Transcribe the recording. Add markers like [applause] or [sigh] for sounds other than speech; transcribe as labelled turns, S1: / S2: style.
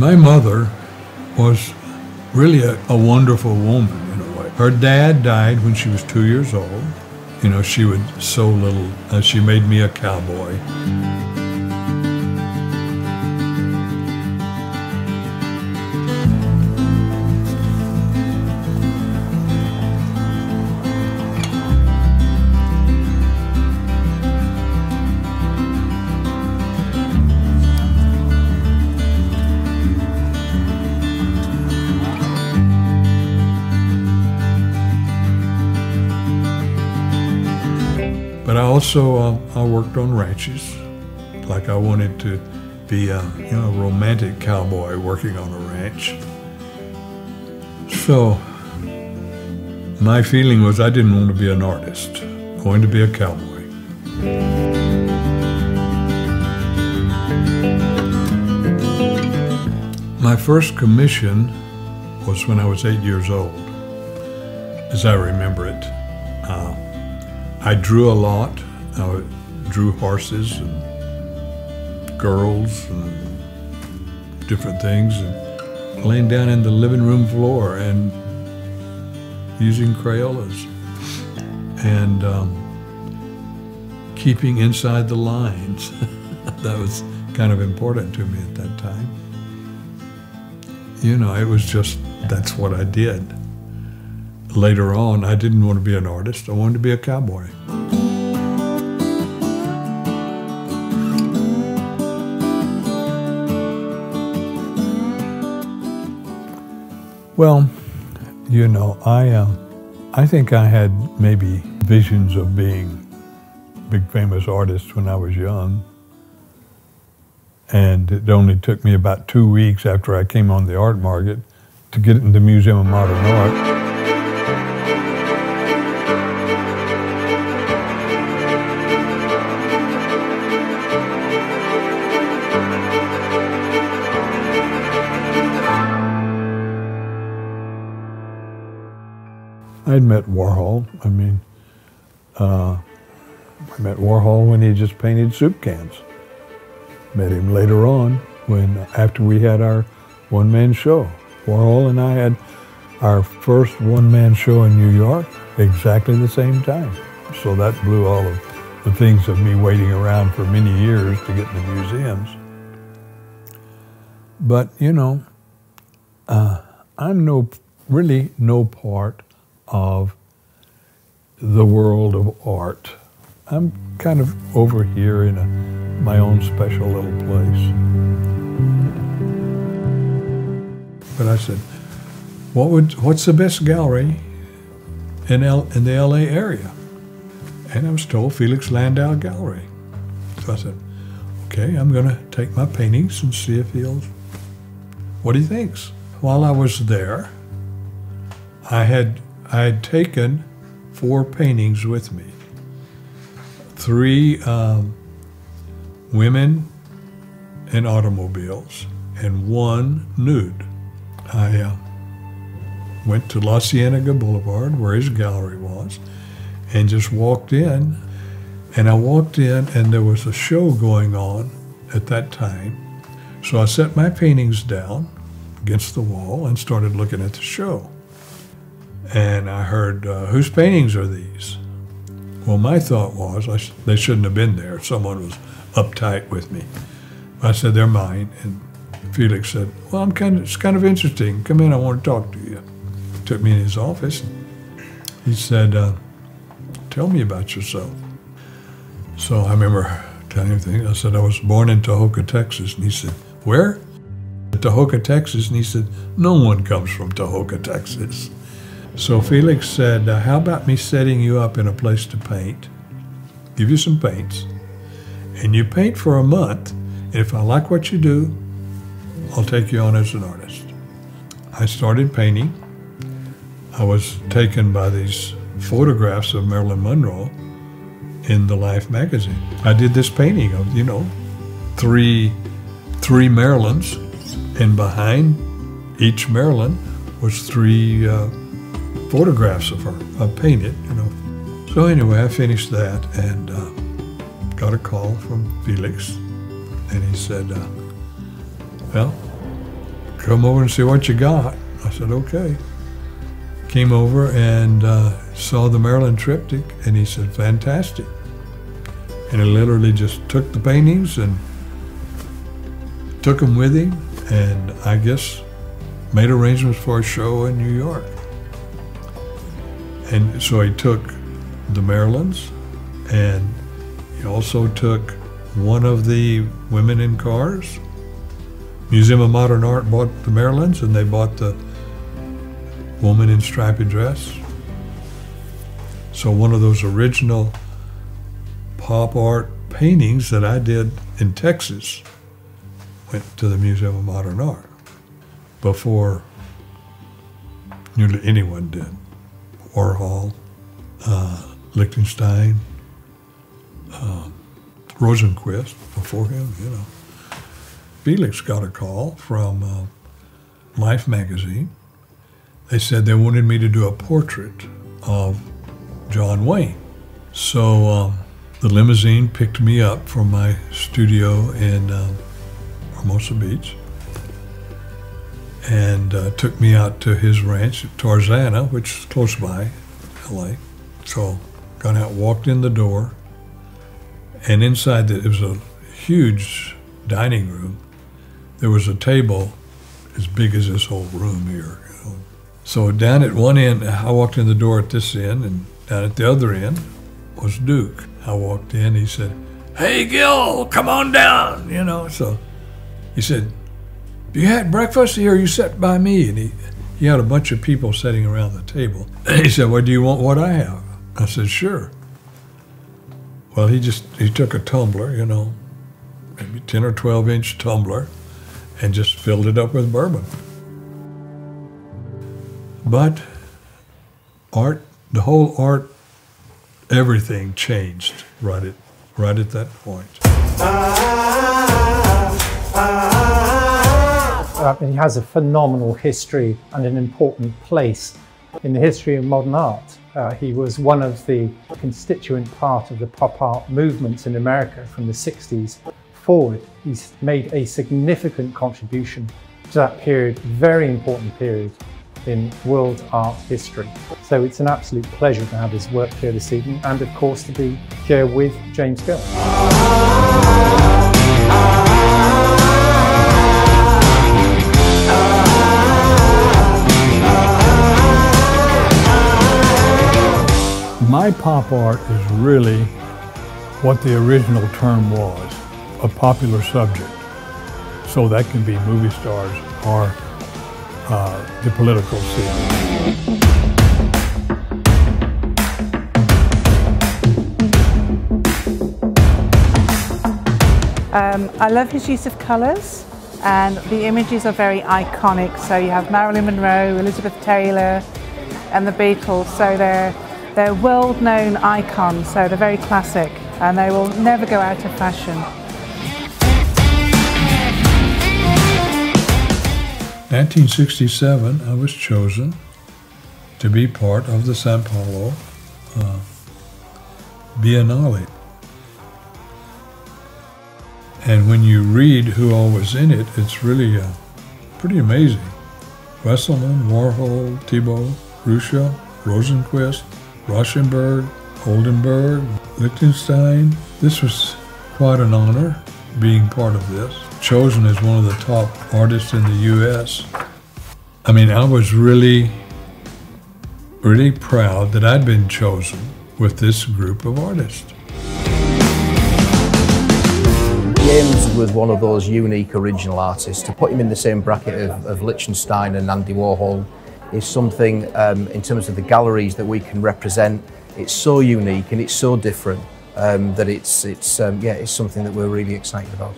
S1: My mother was really a, a wonderful woman in a way. Her dad died when she was two years old. You know, she would sew little, uh, she made me a cowboy. Also uh, I worked on ranches, like I wanted to be a you know romantic cowboy working on a ranch. So my feeling was I didn't want to be an artist. Wanted to be a cowboy. My first commission was when I was eight years old, as I remember it. Uh, I drew a lot. I drew horses and girls and different things, and laying down in the living room floor and using Crayolas and um, keeping inside the lines. [laughs] that was kind of important to me at that time. You know, it was just that's what I did later on, I didn't want to be an artist. I wanted to be a cowboy. Well, you know, I, uh, I think I had maybe visions of being big famous artist when I was young. And it only took me about two weeks after I came on the art market to get into the Museum of Modern Art. I'd met Warhol. I mean, uh, I met Warhol when he just painted soup cans. Met him later on when, after we had our one-man show. Warhol and I had our first one-man show in New York exactly the same time. So that blew all of the things of me waiting around for many years to get in the museums. But, you know, uh, I'm no, really no part of the world of art. I'm kind of over here in a, my own special little place. But I said, what would, what's the best gallery in, L, in the LA area? And I was told Felix Landau Gallery. So I said, okay, I'm going to take my paintings and see if he'll, what he thinks. While I was there, I had I had taken four paintings with me. Three um, women and automobiles and one nude. I uh, went to La Cienega Boulevard, where his gallery was, and just walked in. And I walked in, and there was a show going on at that time. So I set my paintings down against the wall and started looking at the show. And I heard, uh, whose paintings are these? Well, my thought was sh they shouldn't have been there. Someone was uptight with me. I said, they're mine. And Felix said, well, I'm kind of, it's kind of interesting. Come in, I want to talk to you. He took me in his office. He said, uh, tell me about yourself. So I remember telling him things. I said, I was born in Tahoka, Texas. And he said, where? Tahoka, Texas. And he said, no one comes from Tahoka, Texas. So Felix said, How about me setting you up in a place to paint? Give you some paints. And you paint for a month. And if I like what you do, I'll take you on as an artist. I started painting. I was taken by these photographs of Marilyn Monroe in the Life magazine. I did this painting of, you know, three, three Marilyns, and behind each Marilyn was three uh, photographs of her, I painted, you know. So anyway, I finished that and uh, got a call from Felix, and he said, uh, "Well, come over and see what you got. I said, okay. Came over and uh, saw the Marilyn triptych, and he said, fantastic. And he literally just took the paintings and took them with him, and I guess made arrangements for a show in New York. And so he took the Marilyns, and he also took one of the women in cars. Museum of Modern Art bought the Marilyns, and they bought the woman in striped dress. So one of those original pop art paintings that I did in Texas went to the Museum of Modern Art before nearly anyone did. Warhol, uh, Lichtenstein, um, Rosenquist before him, you know. Felix got a call from uh, Life magazine. They said they wanted me to do a portrait of John Wayne. So um, the limousine picked me up from my studio in um, Hermosa Beach and uh, took me out to his ranch at Tarzana, which is close by LA. So got out, walked in the door, and inside the, it was a huge dining room. There was a table as big as this whole room here. You know. So down at one end, I walked in the door at this end, and down at the other end was Duke. I walked in, he said, Hey Gill, come on down, you know. So he said, You had breakfast here, you sat by me. And he, he had a bunch of people sitting around the table. And he said, Well, do you want what I have? I said, Sure. Well, he just he took a tumbler, you know, maybe 10 or 12 inch tumbler, and just filled it up with bourbon. But art, the whole art, everything changed right at right at that point.
S2: Uh, he has a phenomenal history and an important place in the history of modern art. Uh, he was one of the constituent part of the pop art movements in America from the 60s forward. He's made a significant contribution to that period, very important period in world art history. So it's an absolute pleasure to have his work here this evening and of course to be here with James Gill.
S3: My pop art is really what the original term was, a popular subject. So that can be movie stars or uh, the political scene.
S4: Um, I love his use of colours and the images are very iconic. So you have Marilyn Monroe, Elizabeth Taylor and the Beatles. So they're, they're world-known icons, so they're very classic and they will never go out of fashion.
S1: 1967, I was chosen to be part of the Sao Paulo uh, Biennale. And when you read who all was in it, it's really uh, pretty amazing. Wesselmann, Warhol, Thiebaud, Ruscha, Rosenquist, Rauschenberg, Oldenburg, Lichtenstein. This was quite an honor being part of this chosen as one of the top artists in the U.S. I mean, I was really, really proud that I'd been chosen with this group of artists.
S5: James was one of those unique original artists. To put him in the same bracket of, of Lichtenstein and Andy Warhol is something um, in terms of the galleries that we can represent. It's so unique and it's so different um, that it's, it's um, yeah, it's something that we're really excited about.